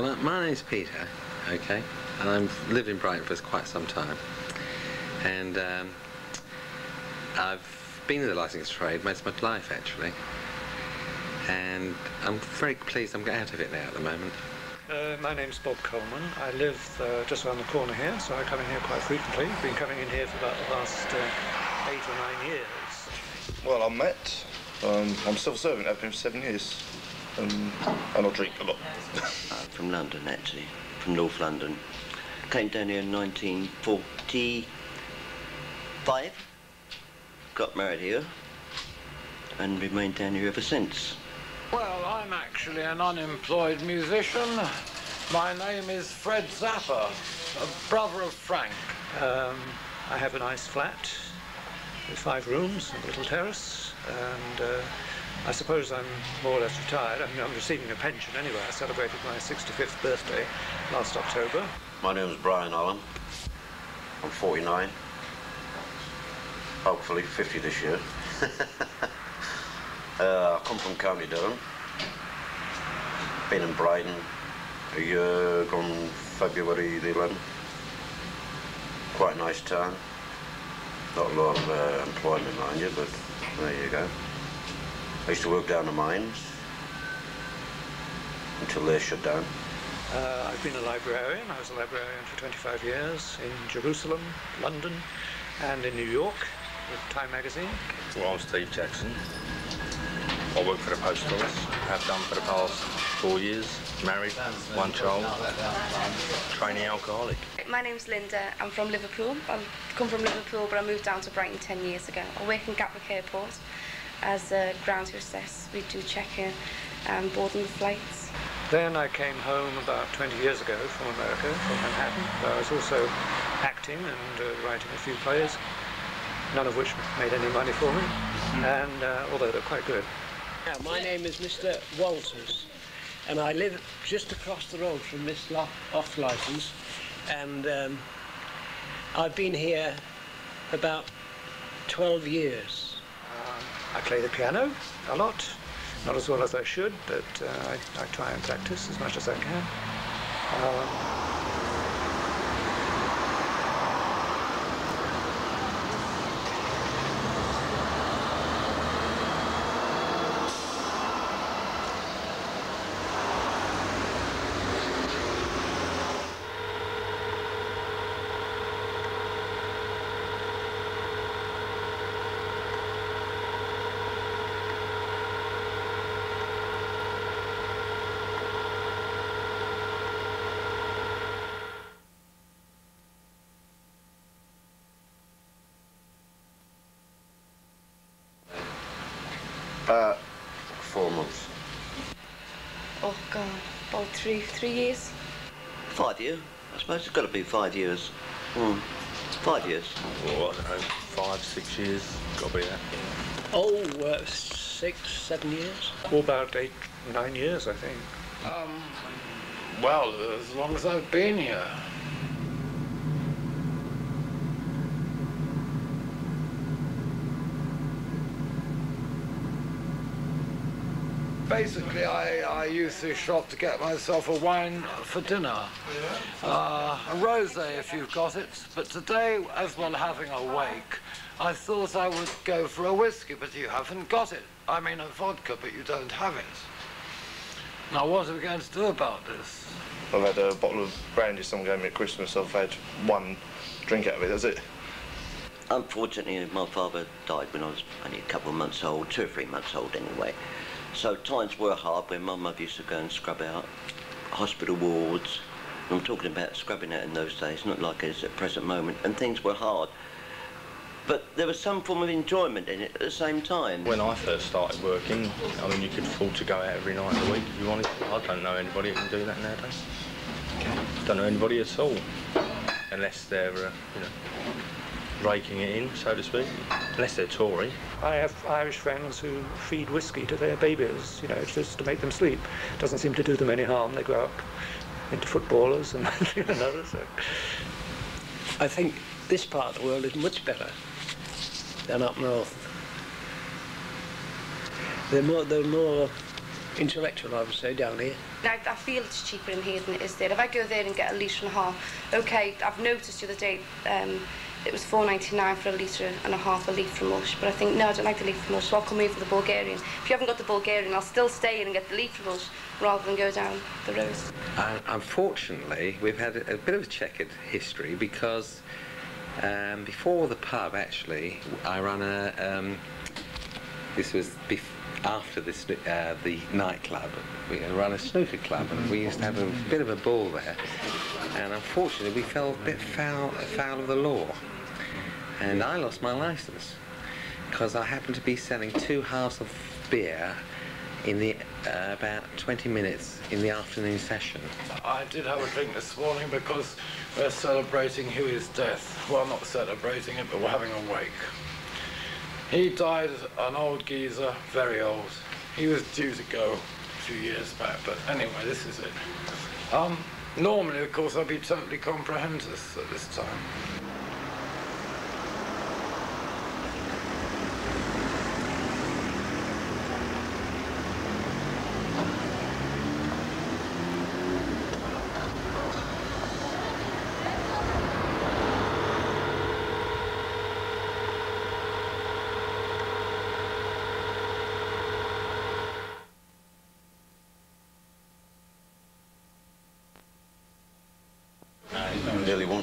Well, uh, my name's Peter, okay, and I've lived in Brighton for quite some time. And um, I've been in the licensing trade most of my life, actually. And I'm very pleased I'm getting out of it now at the moment. Uh, my name's Bob Coleman. I live uh, just around the corner here, so I come in here quite frequently. I've been coming in here for about the last uh, eight or nine years. Well, I'm Matt. Um, I'm civil-servant. I've been for seven years. Um, and I drink a lot. from London, actually, from North London. Came down here in 1945. Got married here and remained down here ever since. Well, I'm actually an unemployed musician. My name is Fred Zappa, a brother of Frank. Um, I have a nice flat with five rooms and a little terrace, and uh, I suppose I'm more or less retired. I mean, I'm receiving a pension anyway. I celebrated my 65th birthday last October. My name is Brian Allen. I'm 49. Hopefully 50 this year. uh, I come from County Durham. Been in Brighton a year on February the 11th. Quite a nice town. Not a lot of uh, employment, mind you, but there you go. I used to work down the mines until they shut down. Uh, I've been a librarian. I was a librarian for 25 years in Jerusalem, London, and in New York with Time magazine. Well, I'm Steve Jackson. I work for the Post Office. Have done for the past four years. Married, one child, training alcoholic. My name's Linda. I'm from Liverpool. I come from Liverpool, but I moved down to Brighton 10 years ago. I work in Gatwick Airport as a ground hostess. We do check-in and boarding the flights. Then I came home about 20 years ago from America, from Manhattan, where I was also acting and uh, writing a few plays, none of which made any money for me, and uh, although they're quite good. Now, my name is Mr. Walters, and I live just across the road from Miss Lo- Off License, and um, I've been here about 12 years. I play the piano a lot, not as well as I should, but uh, I, I try and practice as much as I can. Um, About four months. Oh God, about three, three years. Five years? I suppose it's got to be five years. Hmm. Five years. Well, I don't know, five, six years. Got to be that. Oh, uh, six, seven years. or about eight, nine years, I think. Um, well, as long as I've been here. Basically, I, I use this shop to get myself a wine for dinner. Uh, a rosé if you've got it. But today, as well having a wake, I thought I would go for a whiskey, but you haven't got it. I mean a vodka, but you don't have it. Now, what are we going to do about this? I've had a bottle of brandy someone gave me at Christmas. I've had one drink out of it, that's it. Unfortunately, my father died when I was only a couple of months old, two or three months old anyway. So times were hard when my mother used to go and scrub out hospital wards. And I'm talking about scrubbing out in those days, not like it is at the present moment. And things were hard. But there was some form of enjoyment in it at the same time. When I first started working, I mean, you could afford to go out every night of the week if you wanted. I don't know anybody who can do that nowadays. Don't know anybody at all, unless they're, uh, you know, raking it in, so to speak. Unless they're Tory. I have Irish friends who feed whiskey to their babies, you know, just to make them sleep. It Doesn't seem to do them any harm. They grow up into footballers and you know, so. I think this part of the world is much better than up north. They're more, they're more intellectual, I would say, down here. Now, I feel it's cheaper in here than it is there. If I go there and get a litre and a half, okay, I've noticed the other day um, it was 4.99 for a litre and a half a Liebfraumilch, but I think, no, I don't like the Liebfraumilch, so I'll come here for the Bulgarian. If you haven't got the Bulgarian, I'll still stay in and get the Liebfraumilch rather than go down the road. Uh, unfortunately, we've had a, a bit of a checkered history because um, before the pub, actually, I ran a. Um, this was bef- after this, uh, the nightclub. We ran a snooker club, and we used to have a bit of a ball there. And unfortunately, we fell a bit foul, foul of the law, and I lost my license because I happened to be selling two halves of beer in the uh, about 20 minutes in the afternoon session. I did have a drink this morning because we're celebrating Huey's death. Well, not celebrating it, but we're having a wake. He died an old geezer, very old. He was due to go a few years back, but anyway, this is it. Um, normally, of course, I'd be totally comprehensive at this time.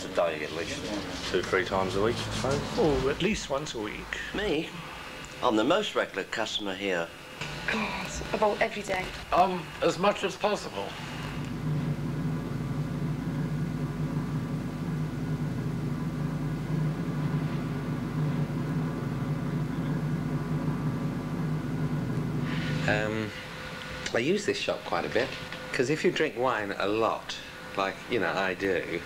Nearly once a day at least. Two, three times a week, I suppose. Oh, at least once a week. Me? I'm the most regular customer here. God, about every day. Um, as much as possible. Um, I use this shop quite a bit because if you drink wine a lot, like you know I do,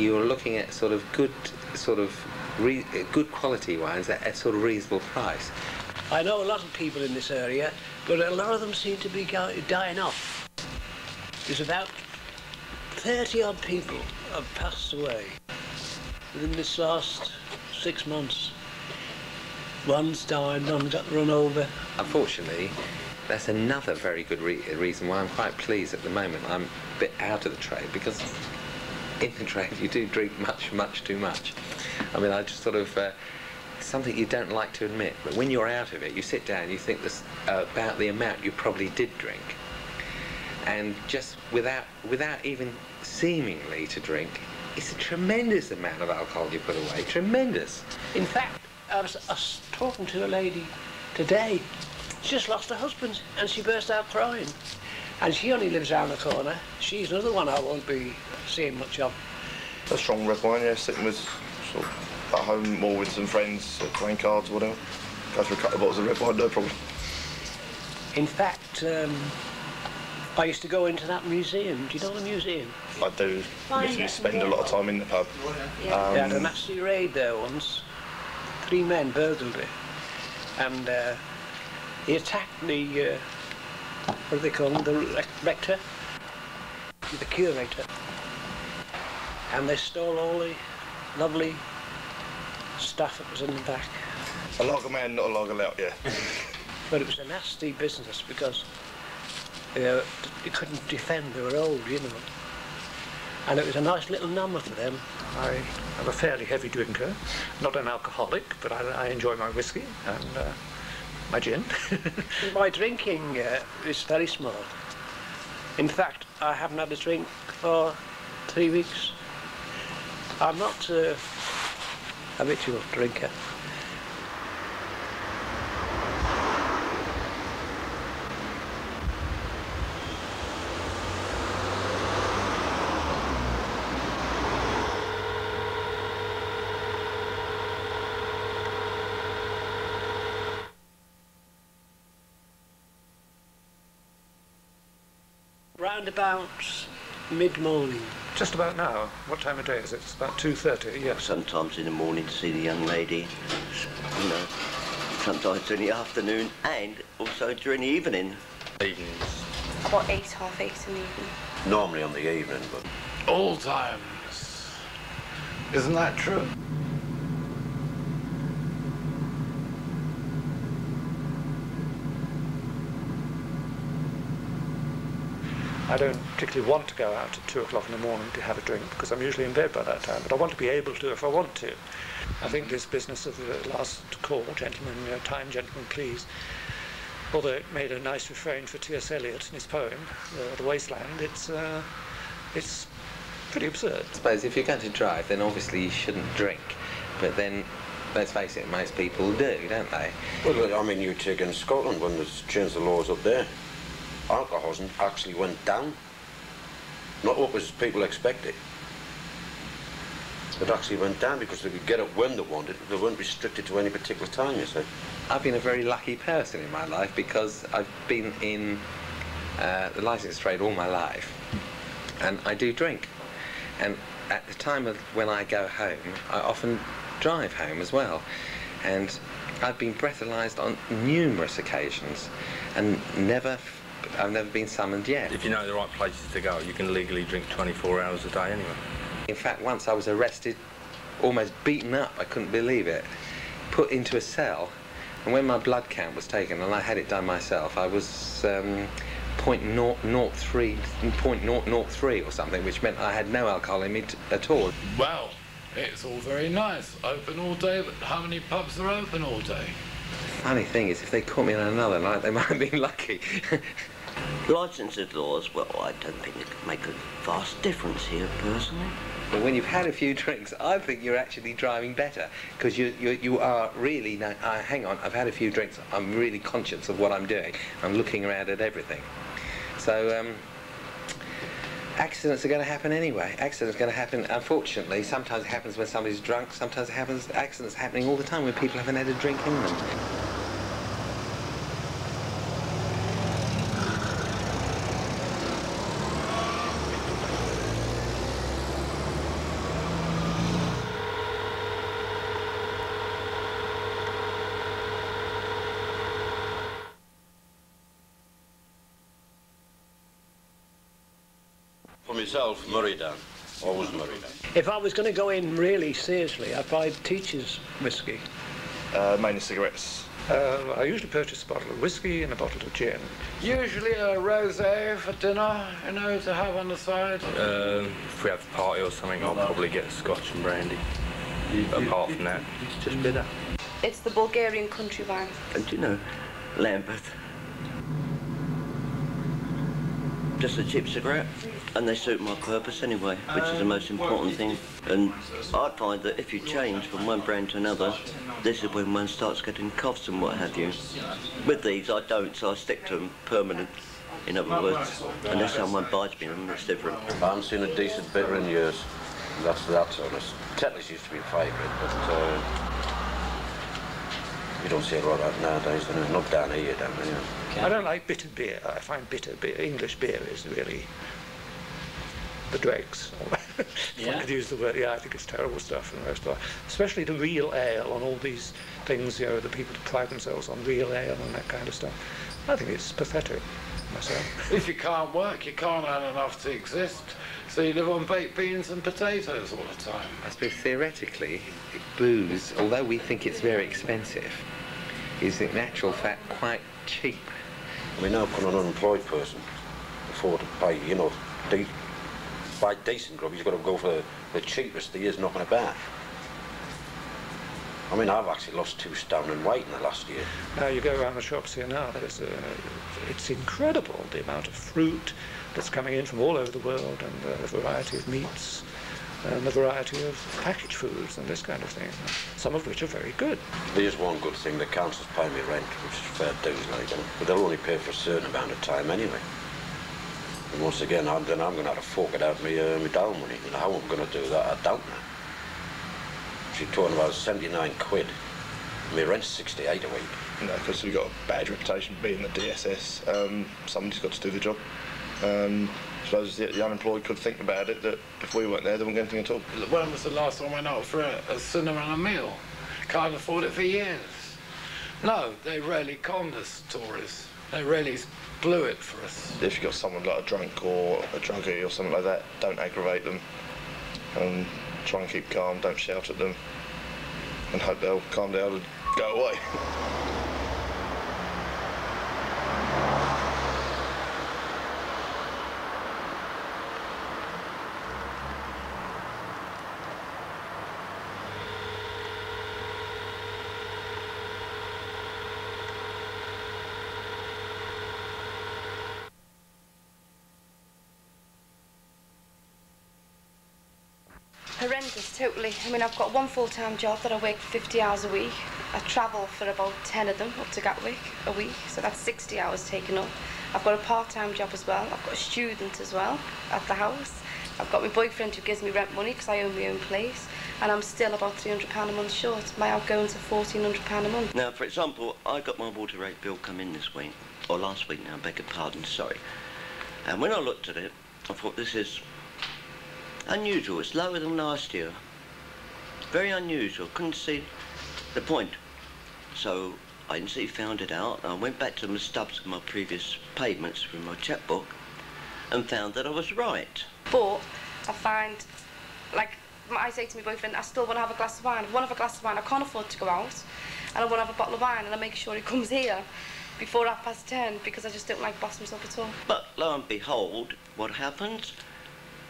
you're looking at sort of good, sort of re- good quality wines at a sort of reasonable price. I know a lot of people in this area, but a lot of them seem to be go- dying off. There's about 30 odd people have passed away within this last six months. One's died, one got run over. Unfortunately, that's another very good re- reason why I'm quite pleased at the moment. I'm a bit out of the trade because in the trade you do drink much, much too much. I mean, I just sort of. Uh, something you don't like to admit, but when you're out of it, you sit down, you think this, uh, about the amount you probably did drink, and just without without even seemingly to drink, it's a tremendous amount of alcohol you put away. Tremendous. In fact, I was, I was talking to a lady today. She just lost her husband and she burst out crying. And she only lives round the corner. She's another one I won't be seeing much of. A strong red wine, yeah, sitting with sort of at home more with some friends, uh, playing cards or whatever. Go through a couple of bottles of red wine, no problem. In fact, um, I used to go into that museum. Do you know the museum? I do literally spend a lot of time in the pub. Yeah. they had a Um, nasty raid there once. Three men burgled it. And uh, he attacked the, uh, what do they call him, the rec- rector? The curator. And they stole all the lovely stuff that was in the back. a lager man, not a lager lout, yeah. But it was a nasty business because uh, they couldn't defend, they were old, you know. And it was a nice little number for them. I am a fairly heavy drinker, not an alcoholic, but I, I enjoy my whiskey and uh, my gin. My drinking uh, is very small. In fact, I haven't had a drink for three weeks. I'm not a habitual drinker. Round about mid-morning. Just about now. What time of day is it? It's about 2.30, yes. Sometimes in the morning to see the young lady, you know, sometimes in the afternoon and also during the evening. Evenings. About eight, half eight in the evening. Normally on the evening, but All times. Isn't that true? I don't particularly want to go out at two o'clock in the morning to have a drink because I'm usually in bed by that time, but I want to be able to if I want to. I think this business of the last call, gentlemen, you know, time, gentlemen, please, although it made a nice refrain for T.S. Eliot in his poem, uh, The Wasteland, it's, uh, it's pretty absurd. I suppose if you're going to drive, then obviously you shouldn't drink. But then, let's face it, most people do, don't they? Well, I mean, you take in Scotland when they change the laws up there. Alcohol actually went down. Not what was people expected. It actually went down because they could get it when they wanted. They weren't restricted to any particular time, you see. I've been a very lucky person in my life because I've been in uh, the license trade all my life, and I do drink. And at the time of when I go home, I often drive home as well, and I've been breathalyzed on numerous occasions, and never, I've never been summoned yet. If you know the right places to go, you can legally drink 24 hours a day anyway. In fact, once I was arrested, almost beaten up, I couldn't believe it, put into a cell, and when my blood count was taken, and I had it done myself, I was um, 0.003, 0.003 or something, which meant I had no alcohol in me t- at all. Well, it's all very nice. Open all day, but how many pubs are open all day? Funny thing is, if they caught me on another night, they might have been lucky. Licensing laws, well, I don't think could make a vast difference here, personally. But when you've had a few drinks, I think you're actually driving better because you, you you are really now. Uh, hang on, I've had a few drinks. I'm really conscious of what I'm doing. I'm looking around at everything. So um, accidents are going to happen anyway. Accidents are going to happen. Unfortunately, sometimes it happens when somebody's drunk. Sometimes it happens. Accidents happening all the time when people haven't had a drink in them. For myself, Murray down. Always Murray. If I was going to go in really seriously, I'd buy teacher's whiskey. Uh, mainly cigarettes. Uh, I usually purchase a bottle of whiskey and a bottle of gin. Usually a rosé for dinner, you know, to have on the side. Um, if we have a party or something, I'll probably get a scotch and brandy. Apart from that, it's just bitter. It's the Bulgarian country wine. And you know, Lambeth. Just a cheap cigarette. And they suit my purpose anyway, which is the most important thing. And I find that if you change from one brand to another, this is when one starts getting coughs and what have you. With these, I don't, so I stick to them permanent. In other words, unless someone buys me them, it's different. I haven't seen a decent bitter in years. That's that's honest. Tetley's used to be a favourite, but uh, you don't see a lot of that nowadays. And not down here, down there. I don't like bitter beer. I find bitter beer, English beer is really the dregs. if I Yeah. could use the word, yeah, I think it's terrible stuff and the rest of it. Especially the real ale and all these things, you know, the people that pride themselves on real ale and that kind of stuff. I think it's pathetic myself. If you can't work, you can't earn enough to exist. So you live on baked beans and potatoes all the time. I suppose theoretically, booze, although we think it's very expensive, is in actual fact quite cheap. I mean, how can an unemployed person afford to pay, you know, de- buy decent grub? He's got to go for the, the cheapest there is knocking about. I mean, I've actually lost two stone in weight in the last year. Now you go around the shops here now, there's a, it's incredible the amount of fruit that's coming in from all over the world and uh, the variety of meats and the variety of packaged foods and this kind of thing, some of which are very good. There's one good thing, the council's paying me rent, which is fair dues, like, but they'll only pay for a certain amount of time anyway. And once again, I'm, then I'm going to have to fork it out my, uh, my down money. And how I'm going to do that, I don't know. She's talking about 79 quid. My rent's 68 a week. You know, because we've got a bad reputation for being the DSS. Um, somebody's got to do the job. Um, I suppose the, the unemployed could think about it that if we weren't there, they wouldn't get anything at all. When was the last time I went out for a, a cinema and a meal? Can't afford it for years. No, they really conned us, Tories. They really blew it for us. If you've got someone like a drunk or a druggie or something like that, don't aggravate them. Um, try and keep calm, don't shout at them, and hope they'll calm down and go away. Horrendous, totally. I mean, I've got one full-time job that I work 50 hours a week. I travel for about 10 of them up to Gatwick a week, so that's 60 hours taken up. I've got a part-time job as well. I've got a student as well at the house. I've got my boyfriend who gives me rent money because I own my own place, and I'm still about £300 a month short. My outgoings are £1,400 a month. Now, for example, I got my water rate bill come in this week, or last week now, beg your pardon, sorry. And when I looked at it, I thought this is unusual. It's lower than last year. Very unusual. Couldn't see the point. So I instantly found it out. I went back to the stubs of my previous payments from my checkbook and found that I was right. But I find, like, I say to my boyfriend, I still want to have a glass of wine. If I want to have a glass of wine, I can't afford to go out. And I want to have a bottle of wine, and I make sure he comes here before half past ten because I just don't like bossing myself at all. But lo and behold, what happens?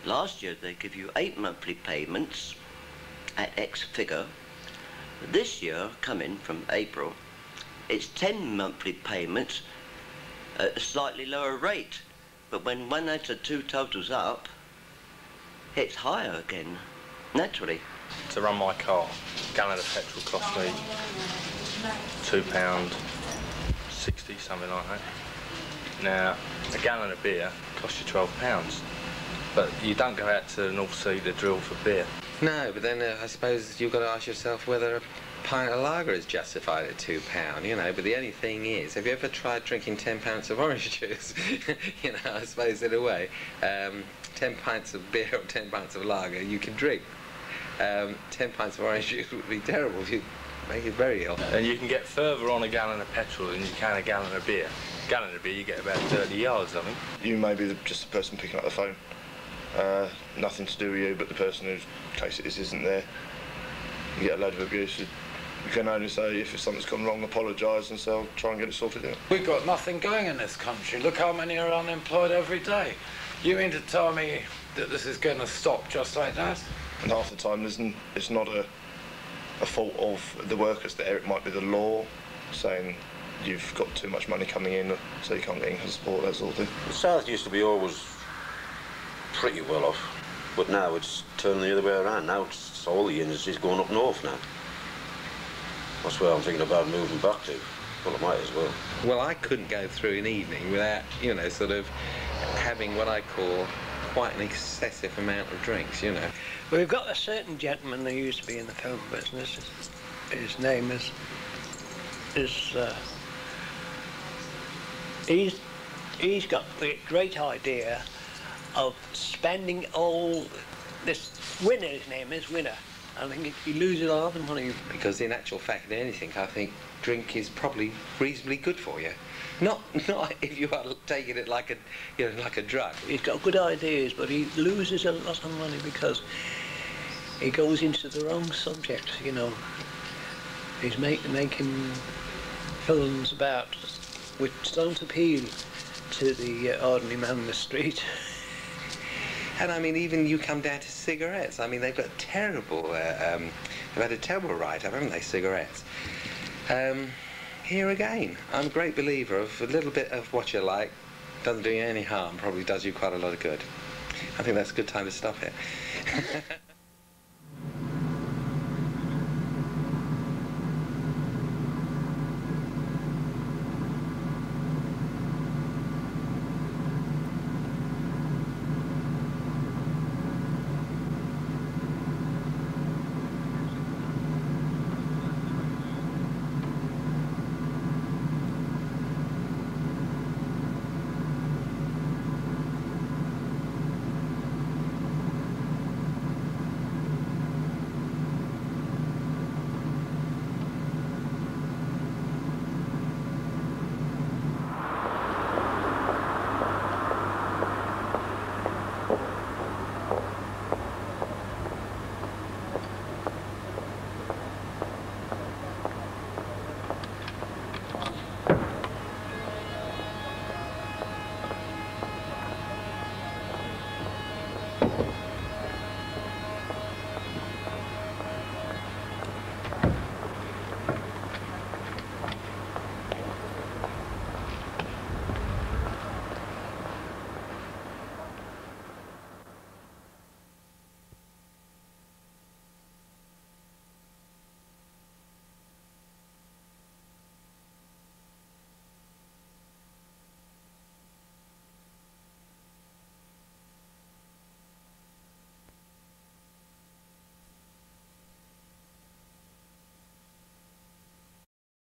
Last year they give you eight monthly payments at X figure. This year, coming from April, it's 10 monthly payments at a slightly lower rate. But when one adds the two totals up, it's higher again, naturally. To run my car, a gallon of petrol cost me two pound sixty, something like that. Now, a gallon of beer costs you twelve pounds, but you don't go out to the North Sea to drill for beer. No, but then uh, I suppose you've got to ask yourself whether a pint of lager is justified at two pound, you know. But the only thing is, have you ever tried drinking ten pints of orange juice? you know, I suppose in a way, um, ten pints of beer or ten pints of lager you can drink. Um, ten pints of orange juice would be terrible. You make you very ill. And you can get further on a gallon of petrol than you can a gallon of beer. A gallon of beer, you get about 30 yards, I think. You may be the, just the person picking up the phone. Uh, nothing to do with you, but the person whose case it is isn't there. You get a load of abuse. You can only say if something's gone wrong, apologise and say, I'll try and get it sorted out. We've got nothing going in this country. Look how many are unemployed every day. You mean to tell me that this is going to stop just like that? And half the time, it's not a, a fault of the workers there. It might be the law saying you've got too much money coming in, so you can't get income support, that sort of thing. The south used to be always pretty well off, but now it's turning the other way around. Now it's all the industry's going up north now. That's where I'm thinking about moving back to. Well, I might as well. Well, I couldn't go through an evening without, you know, sort of having what I call quite an excessive amount of drinks, you know. We've got a certain gentleman who used to be in the film business. His name is is uh, he's he's got the great idea of spending all this winner. His name is winner. I think if he loses a lot of money. Because in actual fact, in anything, I think drink is probably reasonably good for you. Not, not if you are taking it like a, you know, like a drug. He's got good ideas, but he loses a lot of money because he goes into the wrong subject. You know, he's make, making films about which don't appeal to the uh, ordinary man in the street. And I mean, even you come down to cigarettes. I mean, they've got terrible, uh, um, they've had a terrible write-up, haven't they, cigarettes? Um, here again, I'm a great believer of a little bit of what you like. Doesn't do you any harm, probably does you quite a lot of good. I think that's a good time to stop it.